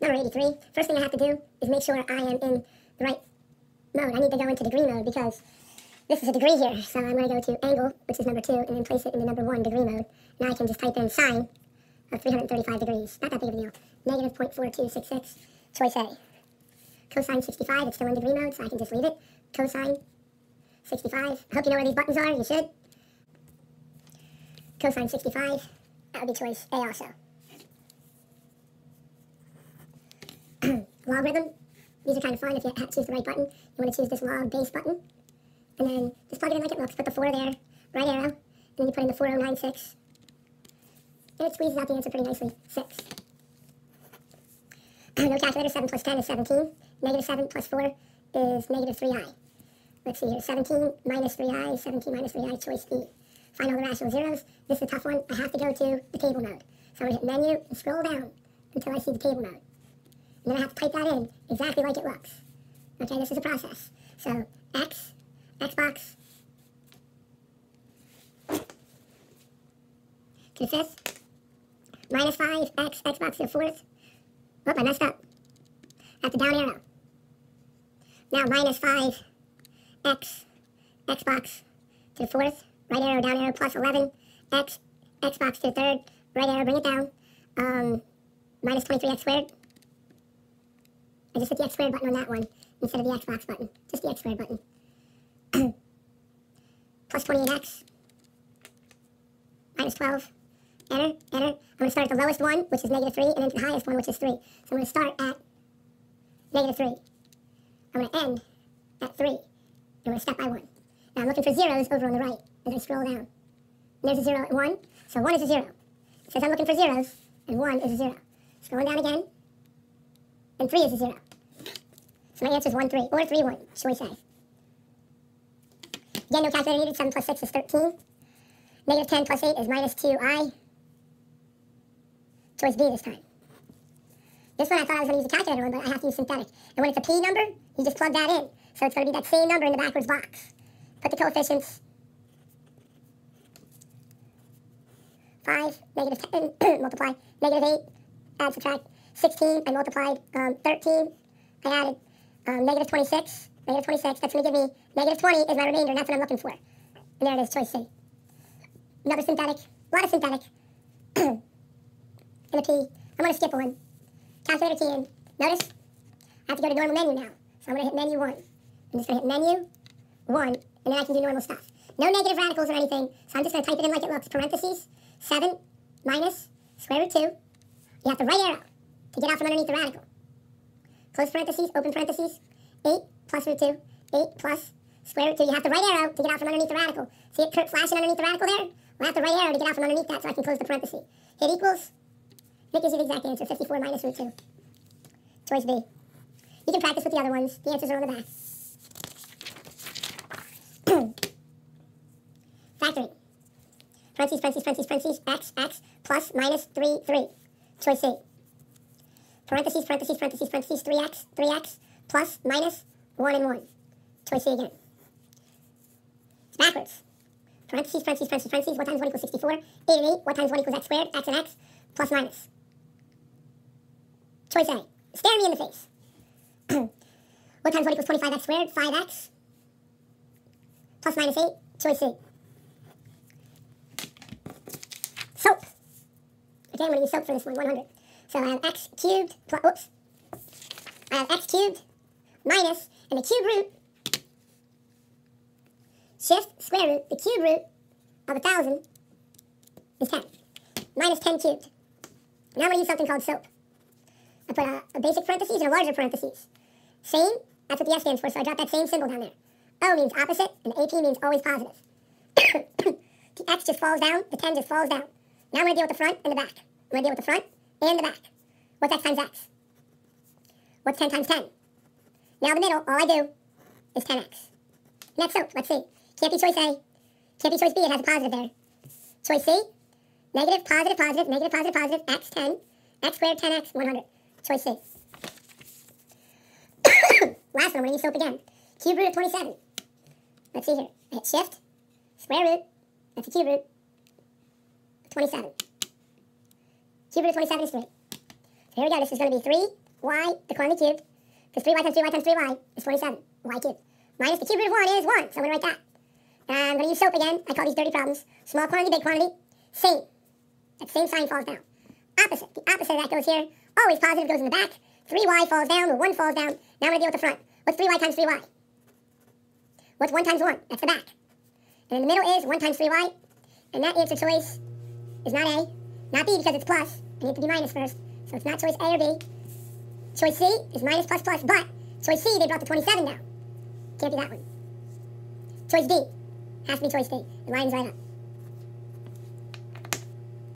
Number 83. First thing I have to do is make sure I am in the right mode. I need to go into degree mode because this is a degree here. So I'm going to go to angle, which is number 2, and then place it in the number 1 degree mode. Now I can just type in sine of 335 degrees. Not that big of a deal. Negative 0.4266, choice A. Cosine 65, it's still in degree mode, so I can just leave it. Cosine 65. I hope you know where these buttons are. You should. Cosine 65. That would be choice A also. Logarithm. These are kind of fun if you choose the right button. You want to choose this log base button. And then just plug it in like it looks. Put the 4 there, right arrow. And then you put in the 4096. And it squeezes out the answer pretty nicely. 6. no calculator. 7 plus 10 is 17. Negative 7 plus 4 is negative 3i. Let's see here. 17 minus 3i, 17 minus 3i, choice E. Find all the rational zeros. This is a tough one. I have to go to the table mode. So I'm going to hit menu and scroll down until I see the table mode. And then I have to type that in exactly like it looks. Okay, this is a process. So X, Xbox, to fifth, minus 5, X, Xbox to the fourth. Whoop, I messed up. At the down arrow. Now minus 5, X, Xbox to the fourth, right arrow, down arrow, plus 11, X, Xbox to the third, right arrow, bring it down, um, minus 23X squared. I just hit the X squared button on that one instead of the Xbox button. Just the X squared button. plus 28X, minus 12, enter, enter. I'm going to start at the lowest one, which is negative 3, and then to the highest one, which is 3. So I'm going to start at negative 3. I'm going to end at 3. I'm going to step by 1. Now I'm looking for zeros over on the right as I scroll down. And there's a 0 at 1, so 1 is a 0. It says I'm looking for zeros, and 1 is a 0. Scrolling down again, and 3 is a 0. So my answer is 1, 3, or 3, 1, choice A. Again, no calculator needed. 7 plus 6 is 13. Negative 10 plus 8 is minus 2i. Choice B this time. This one I thought I was going to use a calculator on, but I have to use synthetic. And when it's a P number, you just plug that in. So it's going to be that same number in the backwards box. Put the coefficients. 5, negative 10, multiply, negative 8, add, subtract, 16, I multiplied um, 13, I added um, negative 26, negative 26, that's going to give me, negative 20 is my remainder, and that's what I'm looking for. And there it is, choice C. Another synthetic, a lot of synthetic. and a P. I'm going to skip one. Calculator key in. Notice, I have to go to normal menu now. So I'm going to hit menu 1. I'm just going to hit menu 1, and then I can do normal stuff. No negative radicals or anything, so I'm just going to type it in like it looks. Parentheses, 7 minus square root 2. You have the right arrow to get out from underneath the radical. Close parentheses, open parentheses, 8 plus root 2, 8 plus square root 2. You have the right arrow to get out from underneath the radical. See it flashing underneath the radical there? Well, I have the right arrow to get out from underneath that so I can close the parenthesis. Hit equals. That gives you the exact answer, 54 minus root 2. Choice B. You can practice with the other ones. The answers are on the back. Factoring. Parentheses, parentheses, parentheses, parentheses, x, x, plus, minus, 3, 3. Choice C. Parentheses, parentheses, parentheses, parentheses, 3x, 3x, plus, minus, 1 and 1. Choice C again. It's backwards. Parentheses, parentheses, parentheses, parentheses, what times 1 equals 64? 8 and 8, what times 1 equals x squared? x and x, plus, minus. Choice A. Stare me in the face. what times 1 equals 25x squared? 5x, plus, minus 8. Choice C. Soap. Okay, I'm going to use soap for this one, 100. So I have x cubed, plus, oops. I have x cubed minus, and the cube root, shift square root, the cube root of 1,000 is 10. Minus 10 cubed. Now I'm going to use something called SOAP. I put a, a basic parentheses and a larger parentheses. Same, that's what the S stands for, so I drop that same symbol down there. O means opposite, and AP means always positive. the X just falls down, the 10 just falls down. Now I'm going to deal with the front and the back. I'm going to deal with the front and the back. What's x times x? What's 10 times 10? Now the middle, all I do is 10x. And that's. Let's see. Can't be choice A. Can't be choice B. It has a positive there. Choice C, negative, positive, positive, negative, positive, positive, x 10, x squared, 10x, 100. Choice C. Last one, we're going to use soap again. Cube root of 27. Let's see here. I hit shift, square root, that's a cube root, 27. Cube root of 27 is 3. So here we go. This is going to be 3 y, the quantity cubed, because 3y times 3y times 3y is 27, y cubed. Minus the cube root of 1 is 1, so I'm going to write that. And I'm going to use SOAP again. I call these dirty problems. Small quantity, big quantity, same. That same sign falls down. Opposite. The opposite of that goes here. Always positive goes in the back. 3y falls down, the 1 falls down. Now I'm going to deal with the front. What's 3y times 3y? What's 1 times 1? That's the back. And in the middle is 1 times 3y. And that answer choice is not A, not B because it's plus. I need to be minus first. So it's not choice A or B. Choice C is minus plus plus, but choice C, they brought the 27 down. Can't be that one. Choice D. Has to be choice D. The line's right up.